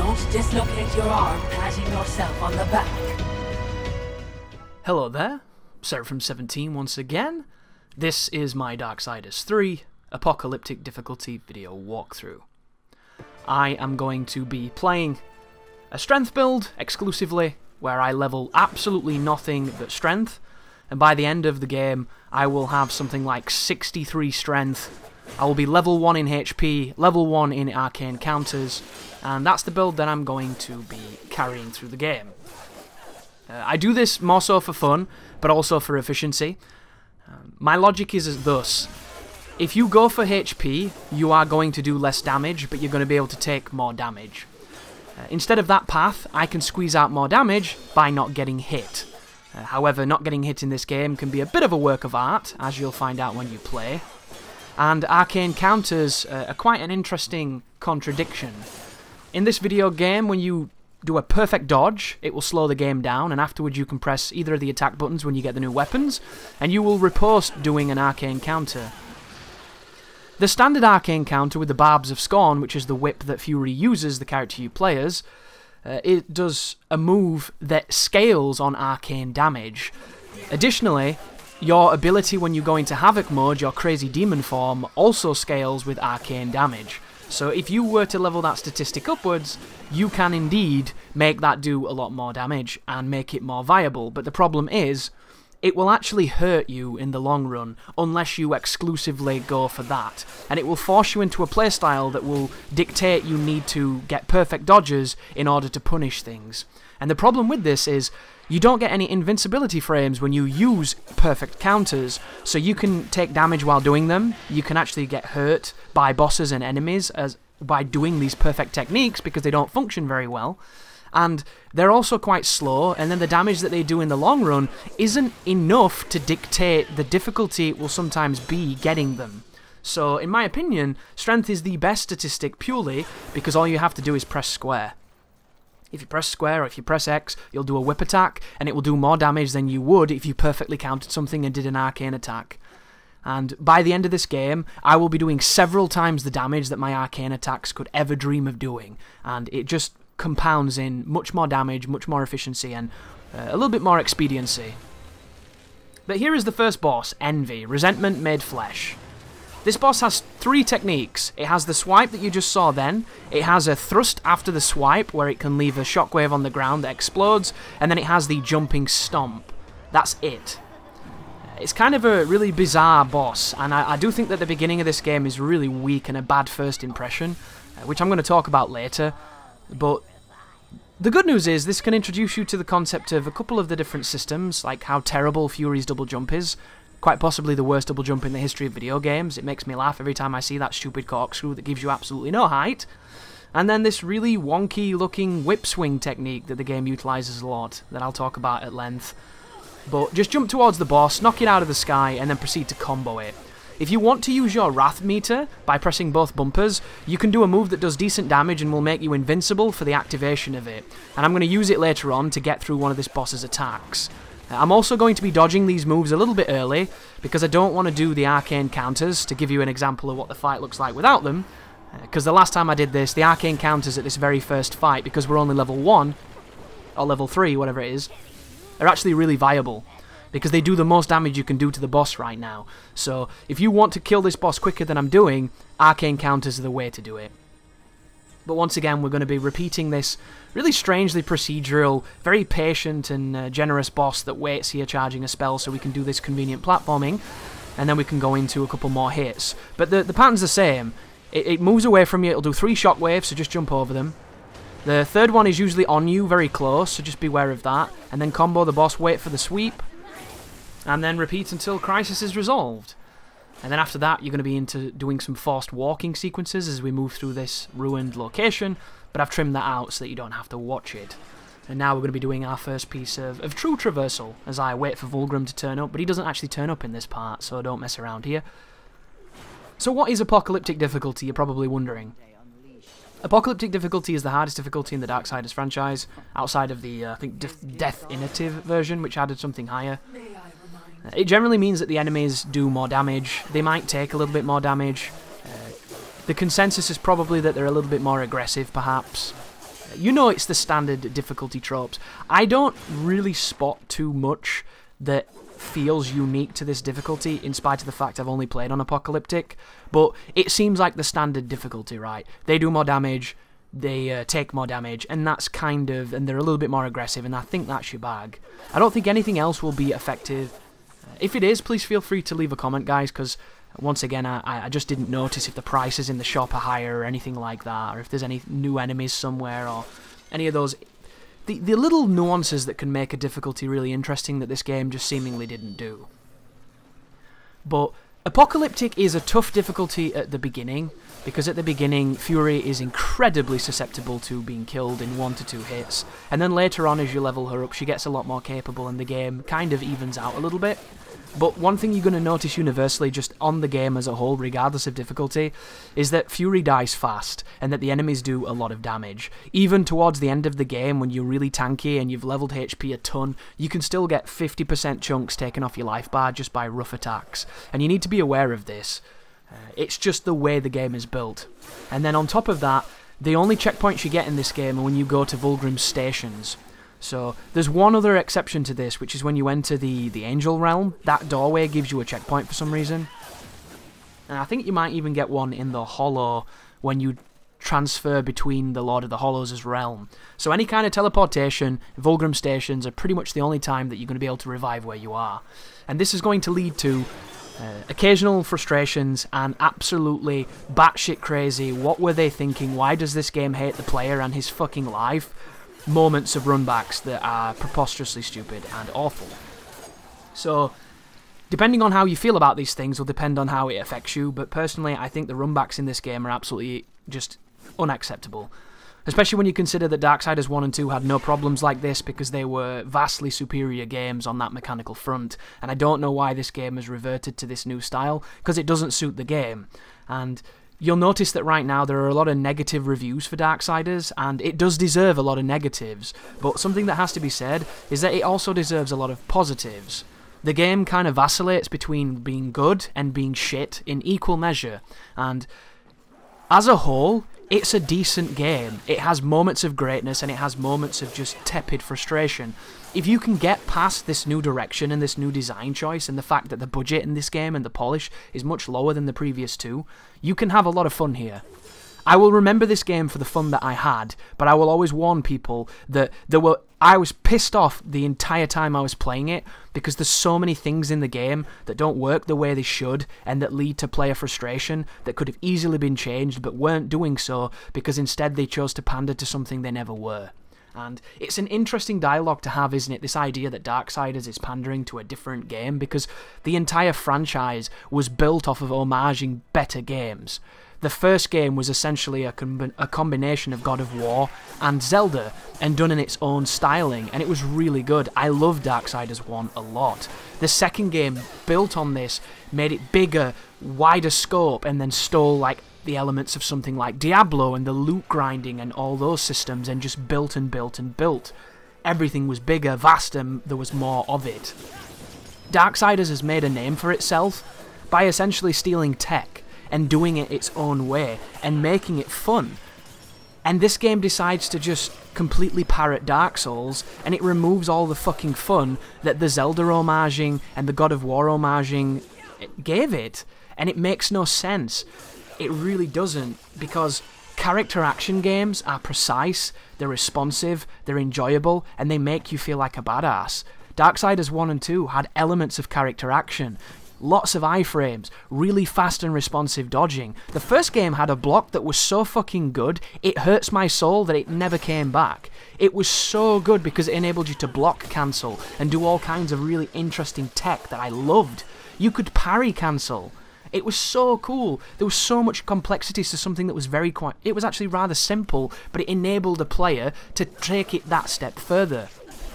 Don't dislocate your arm patting yourself on the back. Hello there, Seraphim17 once again. This is my Darksiders 3 Apocalyptic Difficulty video walkthrough. I am going to be playing a strength build exclusively, where I level absolutely nothing but strength, and by the end of the game I will have something like 63 strength. I will be level 1 in HP, level 1 in arcane counters, and that's the build that I'm going to be carrying through the game. Uh, I do this more so for fun, but also for efficiency. Um, my logic is thus. If you go for HP, you are going to do less damage, but you're going to be able to take more damage. Uh, instead of that path, I can squeeze out more damage by not getting hit. Uh, however, not getting hit in this game can be a bit of a work of art, as you'll find out when you play. And arcane counters uh, are quite an interesting contradiction. In this video game, when you do a perfect dodge, it will slow the game down, and afterwards you can press either of the attack buttons when you get the new weapons, and you will riposte doing an arcane counter. The standard arcane counter with the Barbs of Scorn, which is the whip that Fury uses, the character you play as, uh, it does a move that scales on arcane damage. Additionally, your ability when you go into Havoc mode, your crazy demon form, also scales with arcane damage. So if you were to level that statistic upwards, you can indeed make that do a lot more damage and make it more viable. But the problem is, it will actually hurt you in the long run unless you exclusively go for that. And it will force you into a playstyle that will dictate you need to get perfect dodges in order to punish things. And the problem with this is you don't get any invincibility frames when you use perfect counters, so you can take damage while doing them. You can actually get hurt by bosses and enemies as by doing these perfect techniques because they don't function very well. And they're also quite slow, and then the damage that they do in the long run isn't enough to dictate the difficulty it will sometimes be getting them. So, in my opinion, strength is the best statistic purely because all you have to do is press square. If you press square or if you press X, you'll do a whip attack, and it will do more damage than you would if you perfectly counted something and did an arcane attack. And by the end of this game, I will be doing several times the damage that my arcane attacks could ever dream of doing, and it just compounds in much more damage, much more efficiency, and uh, a little bit more expediency. But here is the first boss, Envy, Resentment Made Flesh. This boss has three techniques. It has the swipe that you just saw then, it has a thrust after the swipe where it can leave a shockwave on the ground that explodes, and then it has the jumping stomp. That's it. It's kind of a really bizarre boss, and I, I do think that the beginning of this game is really weak and a bad first impression, uh, which I'm going to talk about later, but the good news is this can introduce you to the concept of a couple of the different systems, like how terrible Fury's double jump is, quite possibly the worst double jump in the history of video games. It makes me laugh every time I see that stupid corkscrew that gives you absolutely no height. And then this really wonky looking whip swing technique that the game utilizes a lot, that I'll talk about at length. But just jump towards the boss, knock it out of the sky, and then proceed to combo it. If you want to use your Wrath meter by pressing both bumpers, you can do a move that does decent damage and will make you invincible for the activation of it. And I'm going to use it later on to get through one of this boss's attacks. I'm also going to be dodging these moves a little bit early, because I don't want to do the arcane counters to give you an example of what the fight looks like without them. Uh, because the last time I did this, the arcane counters at this very first fight, because we're only level 1, or level 3, whatever it is, are actually really viable. Because they do the most damage you can do to the boss right now. So, if you want to kill this boss quicker than I'm doing, arcane counters are the way to do it. But once again, we're going to be repeating this really strangely procedural, very patient and uh, generous boss that waits here charging a spell so we can do this convenient platforming, and then we can go into a couple more hits. But the, the pattern's the same. It, it moves away from you, it'll do three shockwaves, so just jump over them. The third one is usually on you, very close, so just beware of that. And then combo the boss, wait for the sweep, and then repeat until crisis is resolved. And then after that, you're going to be into doing some forced walking sequences as we move through this ruined location, but I've trimmed that out so that you don't have to watch it. And now we're going to be doing our first piece of, of true traversal as I wait for Vulgrim to turn up, but he doesn't actually turn up in this part, so don't mess around here. So what is apocalyptic difficulty, you're probably wondering. Apocalyptic difficulty is the hardest difficulty in the Darksiders franchise, outside of the, uh, I think, Definitive version, which added something higher. It generally means that the enemies do more damage. They might take a little bit more damage. Uh, the consensus is probably that they're a little bit more aggressive, perhaps. You know it's the standard difficulty tropes. I don't really spot too much that feels unique to this difficulty, in spite of the fact I've only played on Apocalyptic. But it seems like the standard difficulty, right? They do more damage, they uh, take more damage, and that's kind of, and they're a little bit more aggressive, and I think that's your bag. I don't think anything else will be effective. If it is, please feel free to leave a comment, guys, because once again, I, I just didn't notice if the prices in the shop are higher or anything like that, or if there's any new enemies somewhere, or any of those. The, the little nuances that can make a difficulty really interesting that this game just seemingly didn't do. But Apocalyptic is a tough difficulty at the beginning, because at the beginning, Fury is incredibly susceptible to being killed in one to two hits, and then later on as you level her up, she gets a lot more capable and the game kind of evens out a little bit. But one thing you're going to notice universally, just on the game as a whole, regardless of difficulty, is that Fury dies fast, and that the enemies do a lot of damage. Even towards the end of the game, when you're really tanky and you've leveled HP a ton, you can still get 50% chunks taken off your life bar just by rough attacks. And you need to be aware of this. Uh, it's just the way the game is built. And then on top of that, the only checkpoints you get in this game are when you go to Vulgrim's stations. So there's one other exception to this, which is when you enter the, the Angel Realm, that doorway gives you a checkpoint for some reason. And I think you might even get one in the Hollow when you transfer between the Lord of the Hollows' realm. So any kind of teleportation, Vulgrim stations are pretty much the only time that you're going to be able to revive where you are. And this is going to lead to uh, occasional frustrations and absolutely batshit crazy. What were they thinking? Why does this game hate the player and his fucking life? Moments of runbacks that are preposterously stupid and awful. So, depending on how you feel about these things will depend on how it affects you, but personally, I think the runbacks in this game are absolutely just unacceptable. Especially when you consider that Darksiders 1 and 2 had no problems like this because they were vastly superior games on that mechanical front. And I don't know why this game has reverted to this new style, because it doesn't suit the game. And You'll notice that right now there are a lot of negative reviews for Darksiders, and it does deserve a lot of negatives, but something that has to be said is that it also deserves a lot of positives. The game kind of vacillates between being good and being shit in equal measure, and as a whole, it's a decent game. It has moments of greatness and it has moments of just tepid frustration. If you can get past this new direction and this new design choice and the fact that the budget in this game and the polish is much lower than the previous two, you can have a lot of fun here. I will remember this game for the fun that I had, but I will always warn people that there were I was pissed off the entire time I was playing it because there's so many things in the game that don't work the way they should and that lead to player frustration that could have easily been changed but weren't doing so because instead they chose to pander to something they never were. And it's an interesting dialogue to have, isn't it? This idea that Darksiders is pandering to a different game because the entire franchise was built off of homaging better games. The first game was essentially a, com a combination of God of War and Zelda, and done in its own styling, and it was really good. I loved Darksiders 1 a lot. The second game built on this, made it bigger, wider scope, and then stole like the elements of something like Diablo and the loot grinding and all those systems, and just built and built and built. Everything was bigger, vaster, there was more of it. Darksiders has made a name for itself by essentially stealing tech and doing it its own way and making it fun. And this game decides to just completely parrot Dark Souls and it removes all the fucking fun that the Zelda homaging and the God of War homaging gave it. And it makes no sense. It really doesn't because character action games are precise, they're responsive, they're enjoyable, and they make you feel like a badass. Darksiders 1 and 2 had elements of character action lots of iframes, really fast and responsive dodging. The first game had a block that was so fucking good, it hurts my soul that it never came back. It was so good because it enabled you to block cancel and do all kinds of really interesting tech that I loved. You could parry cancel. It was so cool. There was so much complexity to something that was very quite. It was actually rather simple, but it enabled a player to take it that step further.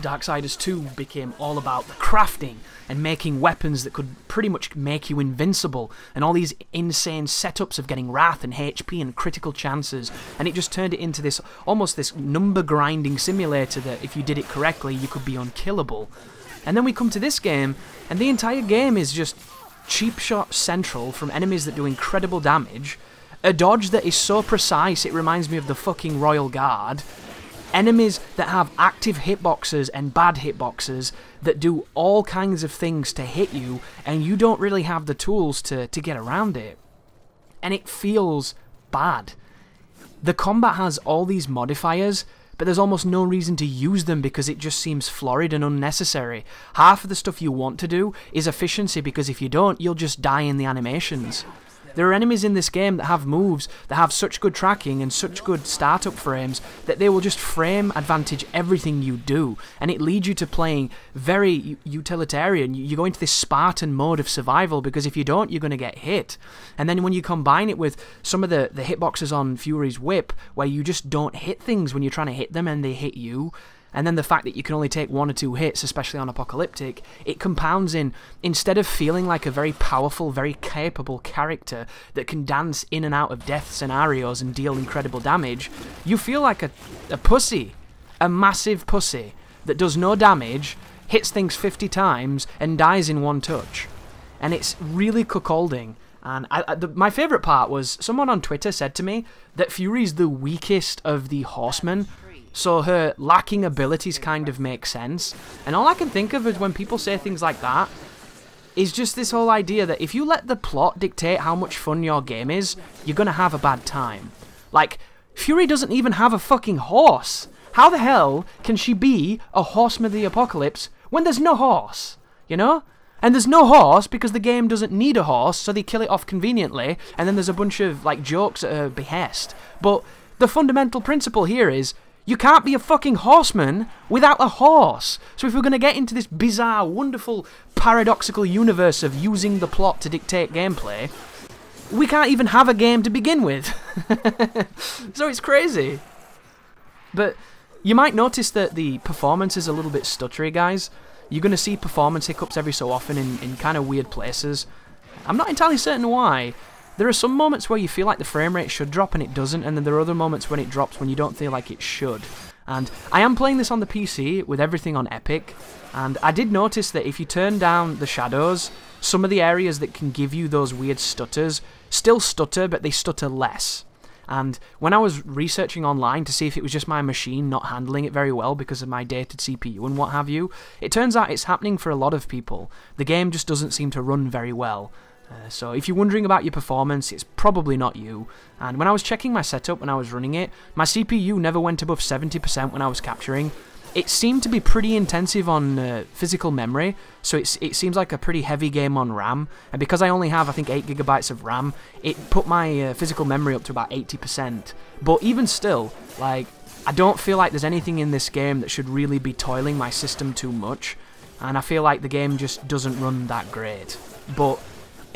Darksiders 2 became all about the crafting and making weapons that could pretty much make you invincible, and all these insane setups of getting wrath and HP and critical chances, and it just turned it into this almost this number grinding simulator that if you did it correctly, you could be unkillable. And then we come to this game, and the entire game is just cheap shot central from enemies that do incredible damage, a dodge that is so precise it reminds me of the fucking Royal Guard, enemies that have active hitboxes and bad hitboxes that do all kinds of things to hit you, and you don't really have the tools to, to get around it. And it feels bad. The combat has all these modifiers, but there's almost no reason to use them because it just seems florid and unnecessary. Half of the stuff you want to do is efficiency because if you don't, you'll just die in the animations. There are enemies in this game that have moves that have such good tracking and such good startup frames that they will just frame advantage everything you do, and it leads you to playing very utilitarian. You go into this Spartan mode of survival because if you don't, you're going to get hit. And then when you combine it with some of the, the hitboxes on Fury's whip, where you just don't hit things when you're trying to hit them and they hit you, and then the fact that you can only take one or two hits, especially on Apocalyptic, it compounds in, instead of feeling like a very powerful, very capable character that can dance in and out of death scenarios and deal incredible damage, you feel like a, a pussy. A massive pussy that does no damage, hits things 50 times, and dies in one touch. And it's really cuckolding. And I, I, the, my favourite part was someone on Twitter said to me that Fury's the weakest of the horsemen so her lacking abilities kind of make sense. And all I can think of is when people say things like that, is just this whole idea that if you let the plot dictate how much fun your game is, you're gonna have a bad time. Like, Fury doesn't even have a fucking horse. How the hell can she be a horseman of the apocalypse when there's no horse? You know? And there's no horse because the game doesn't need a horse, so they kill it off conveniently, and then there's a bunch of like jokes at her behest. But the fundamental principle here is you can't be a fucking horseman without a horse. So if we're going to get into this bizarre, wonderful, paradoxical universe of using the plot to dictate gameplay, we can't even have a game to begin with. so it's crazy. But you might notice that the performance is a little bit stuttery, guys. You're going to see performance hiccups every so often in, in kind of weird places. I'm not entirely certain why, there are some moments where you feel like the frame rate should drop and it doesn't, and then there are other moments when it drops when you don't feel like it should. And I am playing this on the PC with everything on Epic, and I did notice that if you turn down the shadows, some of the areas that can give you those weird stutters still stutter, but they stutter less. And when I was researching online to see if it was just my machine not handling it very well because of my dated CPU and what have you, it turns out it's happening for a lot of people. The game just doesn't seem to run very well. Uh, so if you're wondering about your performance, it's probably not you. And when I was checking my setup when I was running it, my CPU never went above 70% when I was capturing. It seemed to be pretty intensive on uh, physical memory, so it's, it seems like a pretty heavy game on RAM. And because I only have, I think, 8 gigabytes of RAM, it put my uh, physical memory up to about 80%. But even still, like, I don't feel like there's anything in this game that should really be toiling my system too much. And I feel like the game just doesn't run that great. But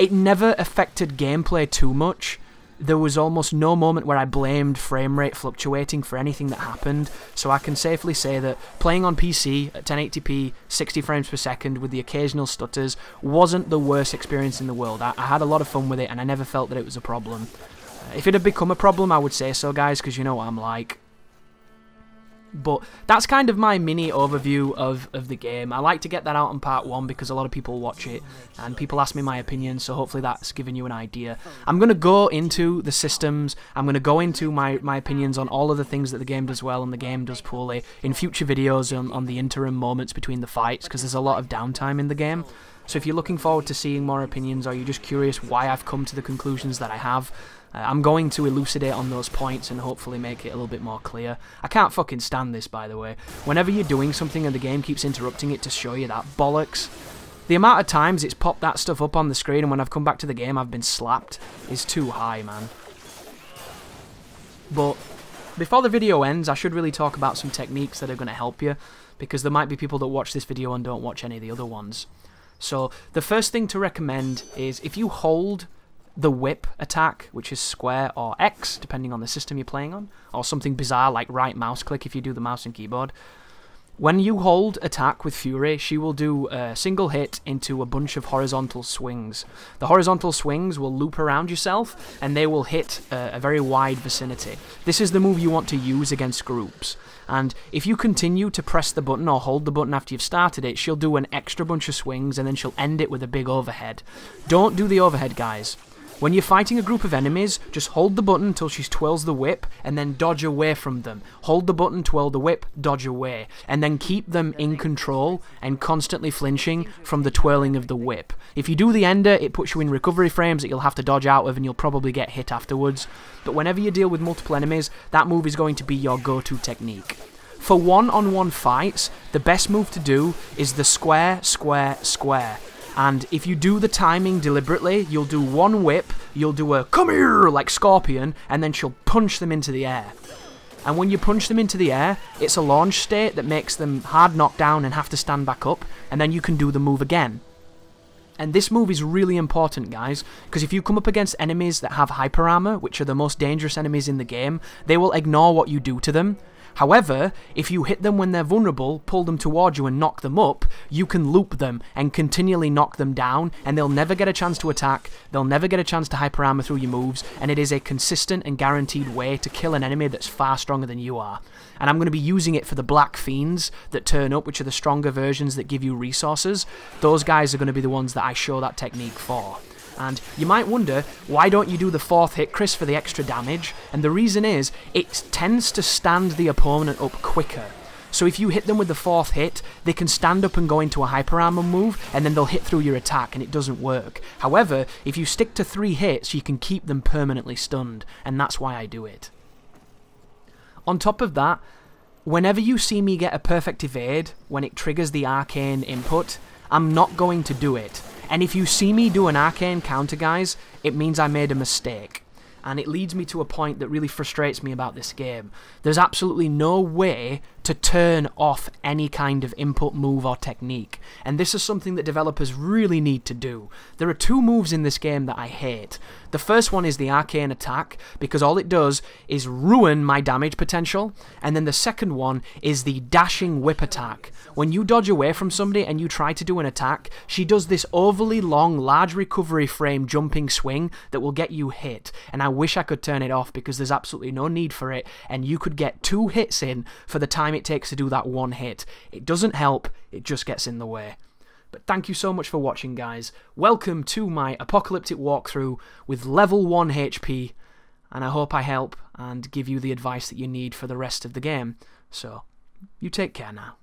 it never affected gameplay too much. There was almost no moment where I blamed frame rate fluctuating for anything that happened, so I can safely say that playing on PC at 1080p, 60 frames per second with the occasional stutters wasn't the worst experience in the world. I, I had a lot of fun with it and I never felt that it was a problem. Uh, if it had become a problem, I would say so, guys, because you know what I'm like. But that's kind of my mini overview of, of the game. I like to get that out on part one because a lot of people watch it and people ask me my opinion, so hopefully that's given you an idea. I'm going to go into the systems, I'm going to go into my, my opinions on all of the things that the game does well and the game does poorly in future videos on, on the interim moments between the fights because there's a lot of downtime in the game. So if you're looking forward to seeing more opinions or you're just curious why I've come to the conclusions that I have, uh, I'm going to elucidate on those points and hopefully make it a little bit more clear. I can't fucking stand this, by the way. Whenever you're doing something and the game keeps interrupting it to show you that bollocks, the amount of times it's popped that stuff up on the screen and when I've come back to the game I've been slapped is too high, man. But before the video ends, I should really talk about some techniques that are going to help you, because there might be people that watch this video and don't watch any of the other ones. So the first thing to recommend is if you hold the whip attack, which is square or X, depending on the system you're playing on, or something bizarre like right mouse click if you do the mouse and keyboard. When you hold attack with Fury, she will do a single hit into a bunch of horizontal swings. The horizontal swings will loop around yourself and they will hit a, a very wide vicinity. This is the move you want to use against groups. And if you continue to press the button or hold the button after you've started it, she'll do an extra bunch of swings and then she'll end it with a big overhead. Don't do the overhead, guys. When you're fighting a group of enemies, just hold the button until she twirls the whip and then dodge away from them. Hold the button, twirl the whip, dodge away. And then keep them in control and constantly flinching from the twirling of the whip. If you do the ender, it puts you in recovery frames that you'll have to dodge out of and you'll probably get hit afterwards. But whenever you deal with multiple enemies, that move is going to be your go-to technique. For one-on-one -on -one fights, the best move to do is the square, square, square. And if you do the timing deliberately, you'll do one whip, you'll do a come here like Scorpion, and then she'll punch them into the air. And when you punch them into the air, it's a launch state that makes them hard knocked down and have to stand back up, and then you can do the move again. And this move is really important, guys, because if you come up against enemies that have hyper armor, which are the most dangerous enemies in the game, they will ignore what you do to them, However, if you hit them when they're vulnerable, pull them towards you and knock them up, you can loop them and continually knock them down, and they'll never get a chance to attack, they'll never get a chance to hyper armor through your moves, and it is a consistent and guaranteed way to kill an enemy that's far stronger than you are. And I'm going to be using it for the Black Fiends that turn up, which are the stronger versions that give you resources. Those guys are going to be the ones that I show that technique for. And you might wonder, why don't you do the fourth hit, Chris, for the extra damage? And the reason is, it tends to stand the opponent up quicker. So if you hit them with the fourth hit, they can stand up and go into a hyper armor move, and then they'll hit through your attack, and it doesn't work. However, if you stick to three hits, you can keep them permanently stunned, and that's why I do it. On top of that, whenever you see me get a perfect evade, when it triggers the arcane input, I'm not going to do it. And if you see me do an arcane counter, guys, it means I made a mistake. And it leads me to a point that really frustrates me about this game. There's absolutely no way to turn off any kind of input move or technique. And this is something that developers really need to do. There are two moves in this game that I hate. The first one is the arcane attack, because all it does is ruin my damage potential. And then the second one is the dashing whip attack. When you dodge away from somebody and you try to do an attack, she does this overly long, large recovery frame jumping swing that will get you hit. And I wish I could turn it off because there's absolutely no need for it, and you could get two hits in for the time time it takes to do that one hit. It doesn't help, it just gets in the way. But thank you so much for watching, guys. Welcome to my apocalyptic walkthrough with level 1 HP, and I hope I help and give you the advice that you need for the rest of the game. So, you take care now.